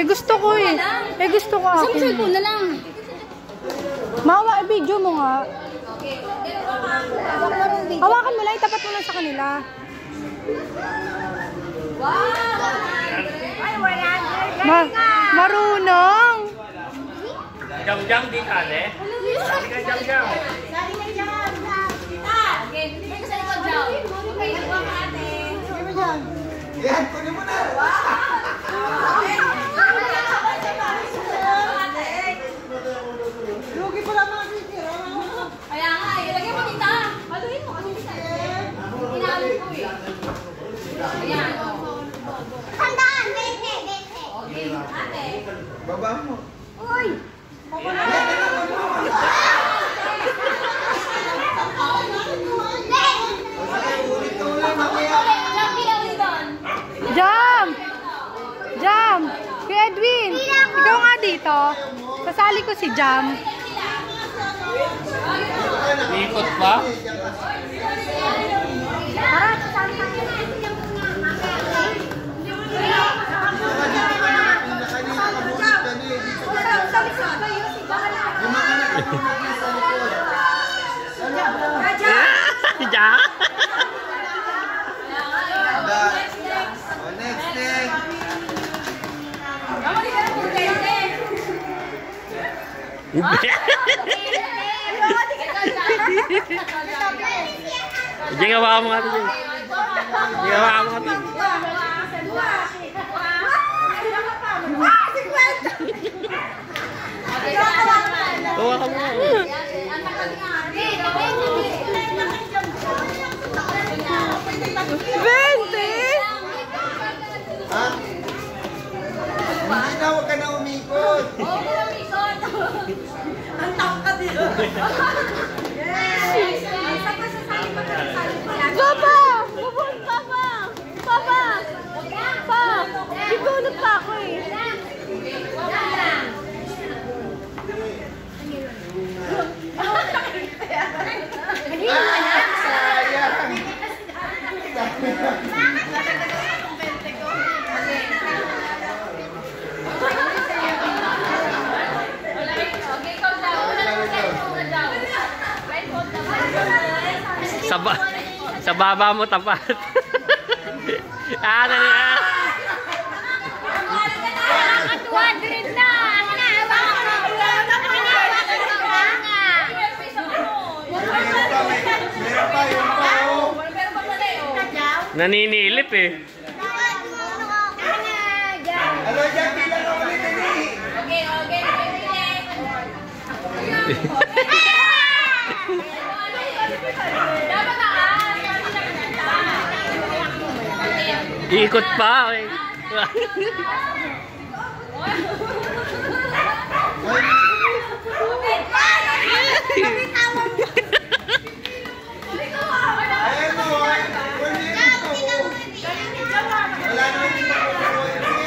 Eh gusto ko eh. Eh gusto ko Isang akin. cellphone na lang. Mawa, video mo nga. Hawakan mo lang, itapat mo lang sa kanila. Ma marunong. Jam-jam di kale. Di ka jam-jam. Yan, kunin mo na. Lugi pala mga titira. Kaya nga, ilagay mo kita. Haluin mo kasi kita. Inaalo ko eh. Ayan, oh. Tandaan, bente, bente. Okay, ate. Baba mo. Uy! Ulit-ulit mamaya. Ilang kilawin doon? Jam! Jam! Kuya Edwin, ikaw nga dito. Sasali ko si Jam. Ikot pa? Tara, Kanina kabulit ka na eh. Dito ka na. Yung mga nakatulog sa likod. Ja. Da. Oh, next, next. Diyan hawakan mo nga ito. Diyan Diyan hawakan ハハハハ! Sa, ba sa baba mo tapat. ah, dali ah. Meron pa, may- meron pa, yung pa, oh. Naninilip eh. Ano dyan, bilang ako ulit, dali. Okay, okay, okay. Dapat taas. Ikot pa. eh. Ayan mo, ay. Pwede dito, oh. Wala naman dito. Sige,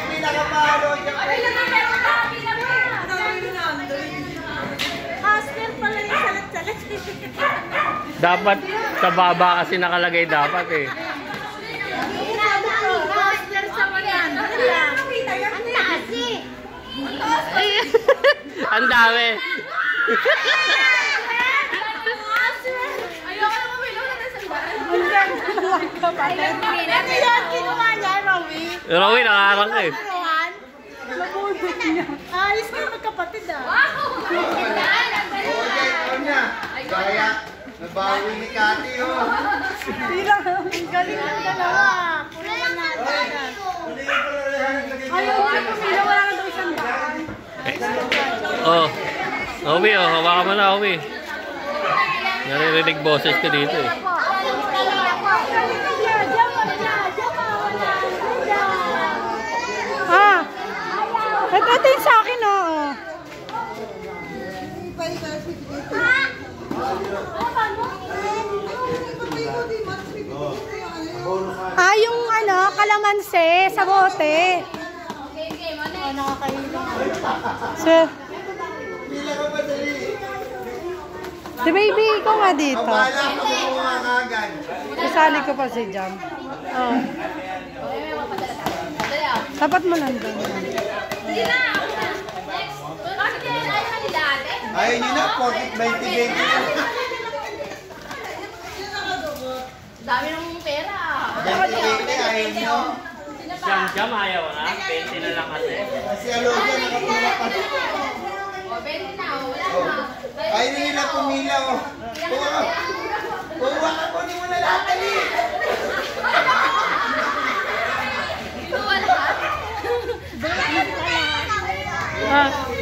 pinakapalo dyan. Dapat sa baba kasi nakalagay dapat eh. Ang dami. Na bumilo na sandaan. Yan, kinuha niya, Rawi. Nakarang ka eh. Rowan, nabudot niya. Ayos kayo magkapatid ah. Na. Kaya, nabawi ni Kati, oh. Bilang, ang galing ng Daan. Oh. Owi, oh. Hawakan mo na, Owi. Naririnig boses ko dito eh. Ah, ito, ito yung sa akin, oh. oh. Ah, yung ano, kalamansi sa bote. Dali? si baby, ikaw nga dito. Abala ka mo mga kagad. Sasali ko pa si Jam. Oh. Tapat mo lang doon. Sige na. Ayaw nyo na, pocket 20-20 na. Dami ng pera. 20-20, ayaw nyo. Sino Jam-jam ayaw na. 20 na lang kasi. Kasi aloga na kapulapat. O, 20 na. Wala na. Kaya na pumila. O. Kuha. Kuha ka. Kunin mo na lahat. Ali. Wala. Wala. Wala.